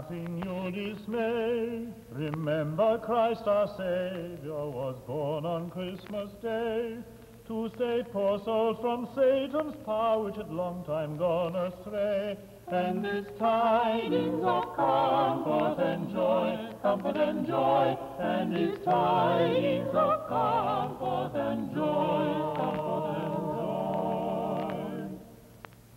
nothing you dismay. Remember Christ our Savior was born on Christmas Day to save poor souls from Satan's power which had long time gone astray. And this tidings of comfort and joy, comfort and joy, and this tidings of comfort and joy, comfort and joy.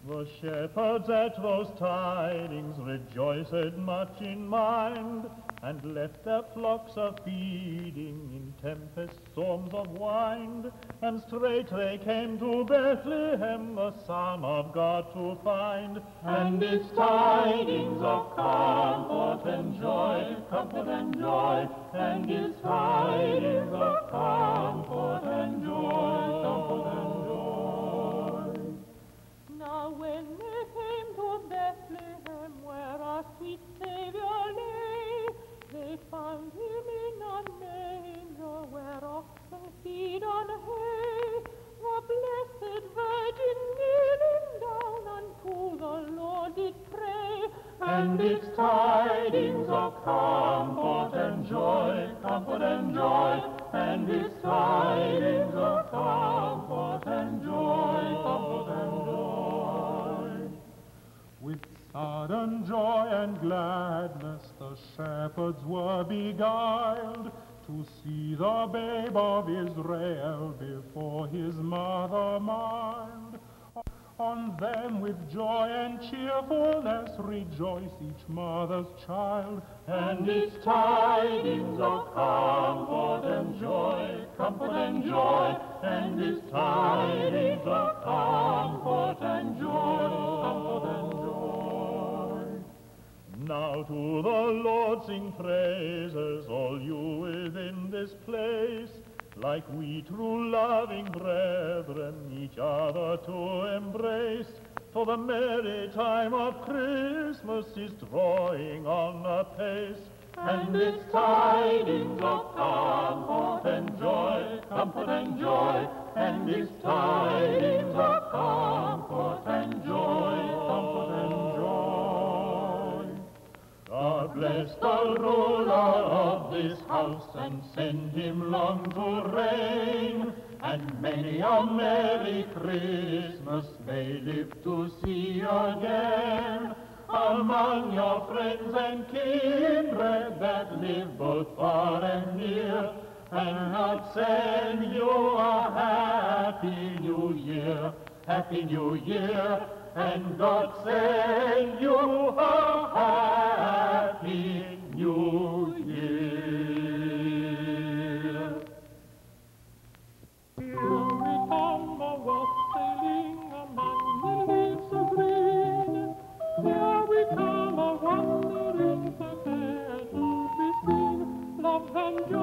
The shepherds at those tidings rejoiced much in mind, and left their flocks a feeding in tempest storms of wind. And straight they came to Bethlehem, the Son of God to find. And its tidings of comfort and joy, comfort and joy, and its tidings of comfort and joy, comfort and joy. And its tidings of comfort and joy, comfort and joy, and its tidings of comfort and joy, comfort and joy. With sudden joy and gladness the shepherds were beguiled to see the babe of Israel before his mother mild. On them with joy and cheerfulness rejoice each mother's child, and its tidings of comfort and joy, comfort and joy, and its tidings of comfort and joy, Now to the Lord sing praises, all you within this place, like we true loving brethren, each other to embrace. For the merry time of Christmas is drawing on apace, and its tidings of comfort and joy, comfort and joy, and its tidings of comfort of this house and send him long to reign, and many a merry Christmas may live to see again. Among your friends and kindred that live both far and near, and God send you a happy new year, happy new year, and God send you a happy new year. Love and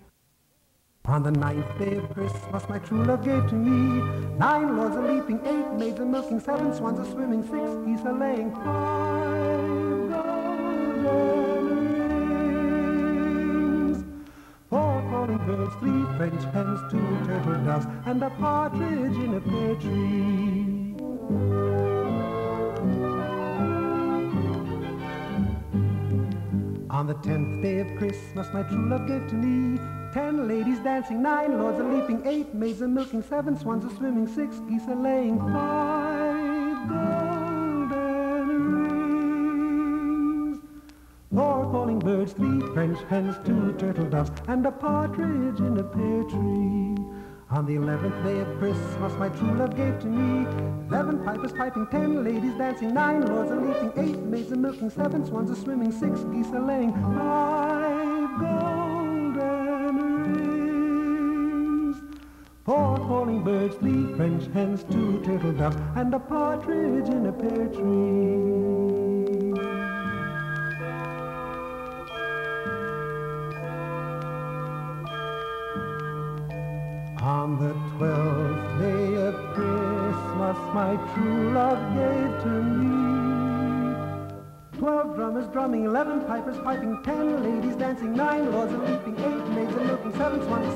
On the ninth day of Christmas, my true love gave to me nine lords a leaping, eight maids a milking, seven swans a swimming, six geese a laying, five golden rings. Four calling birds, three French hens, two turtle doves, and a partridge in a pear tree. On the tenth day of Christmas, my true love gave to me ten ladies dancing, nine lords a leaping, eight maids a milking, seven swans a swimming, six geese a laying, five golden rings. Four calling birds, three French hens, two turtle doves, and a partridge in a pear tree. On the eleventh day of Christmas, my true love gave to me eleven pipers piping, ten ladies dancing, nine lords a leaping, eight maids a milking, seven swans a swimming, six geese a calling birds, three French hens, two turtle doves, and a partridge in a pear tree. On the twelfth day of Christmas, my true love gave to me twelve drummers drumming, eleven pipers piping, ten ladies dancing, nine lords a leaping, eight maids a milking, seven swans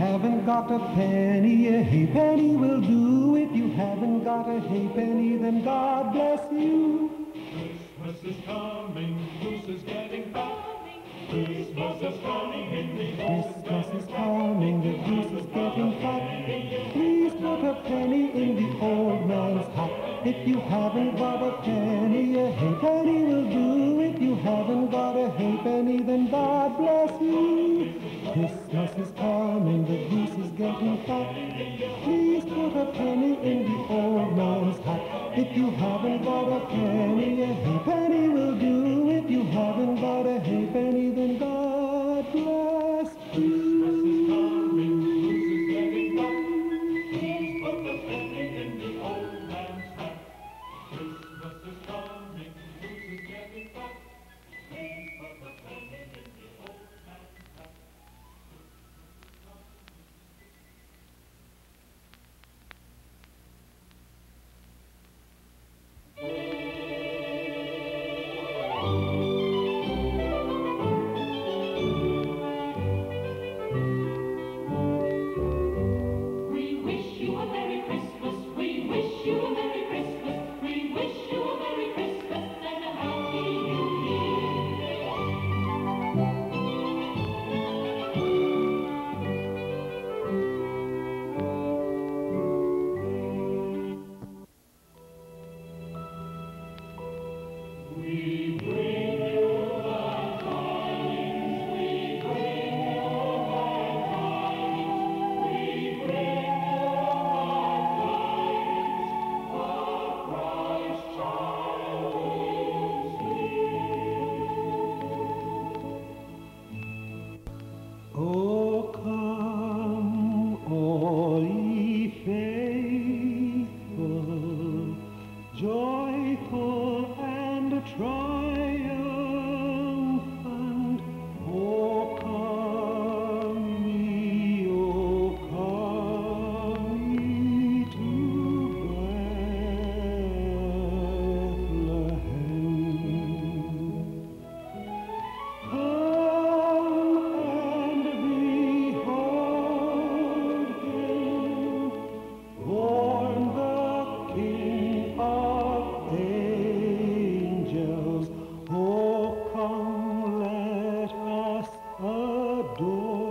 haven't got a penny, a halfpenny will do. If you haven't got a halfpenny, then God bless you. Christmas is coming, Goose is getting fat. Christmas is coming in the Christmas is coming, the goose is getting fat. Please put a penny in the old man's hat. If you haven't got a penny, a halfpenny will do. Haven't got a halfpenny, then God bless you. Christmas is coming, the goose is getting fat. Please put a penny in the old man's hat. If you haven't got a penny, a halfpenny will do. If you haven't got a halfpenny, then God adore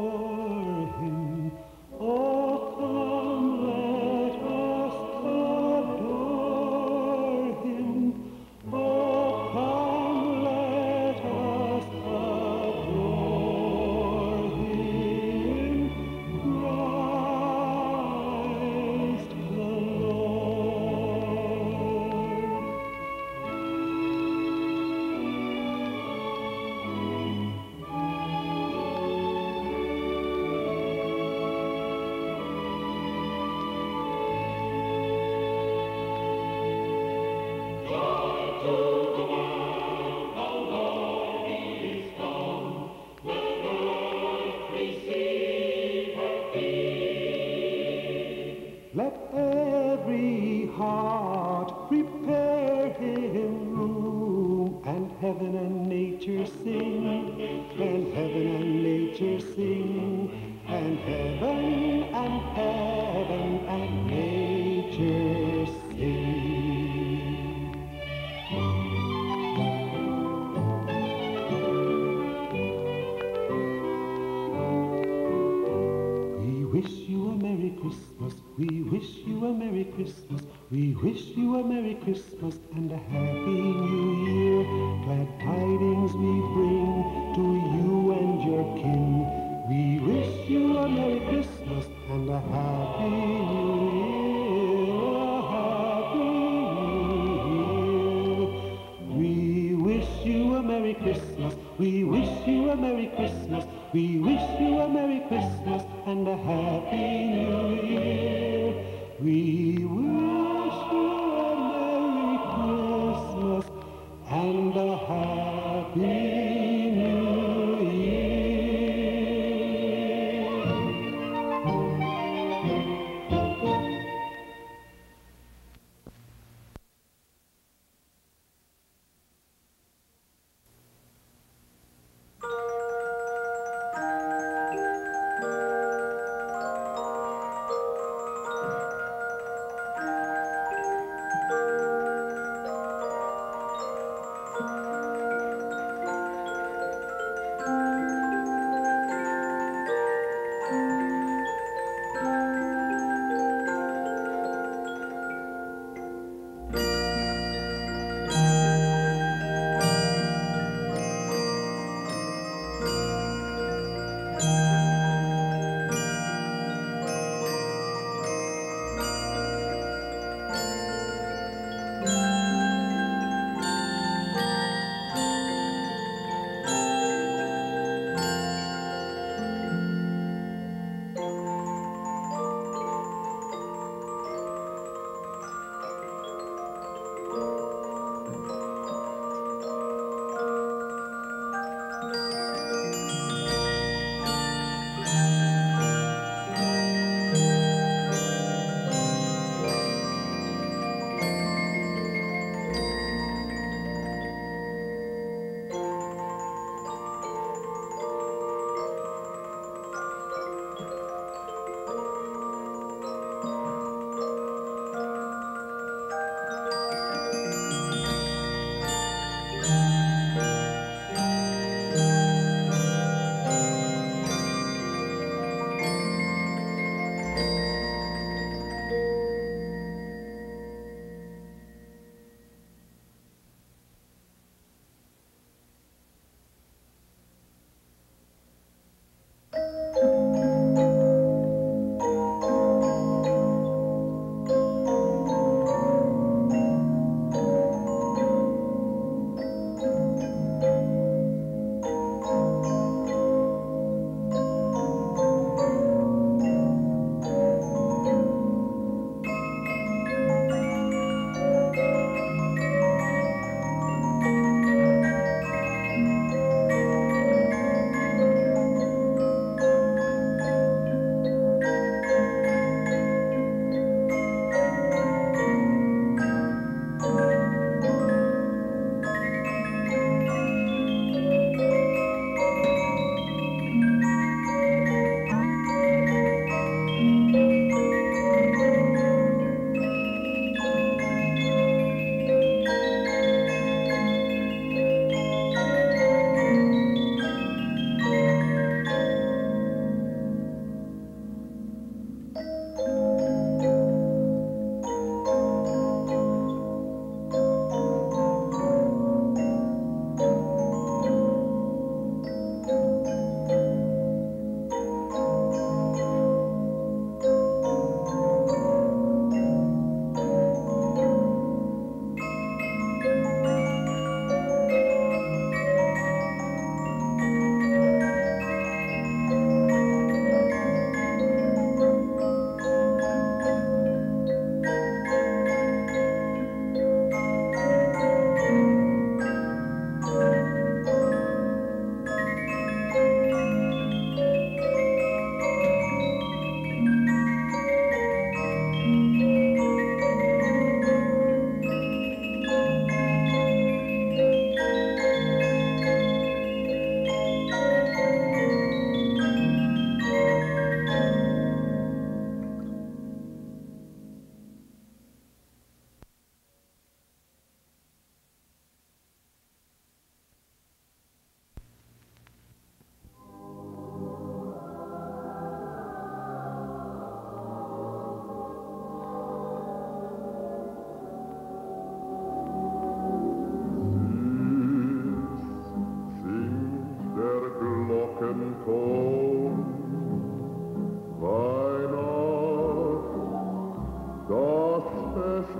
and nature sing, and heaven and nature sing, and heaven and heaven and nature sing. We wish you a Merry Christmas. We wish you a Merry Christmas. We wish you a Merry Christmas and a Happy New Year. Glad tidings we bring to you and your kin. We wish you a Merry Christmas and a Happy New Year. A Happy New Year. We wish you a Merry Christmas. We wish you a Merry Christmas. We wish you a Merry Christmas and a Happy New Year. We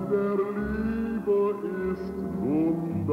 der Liebe ist nun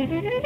Mm-hmm.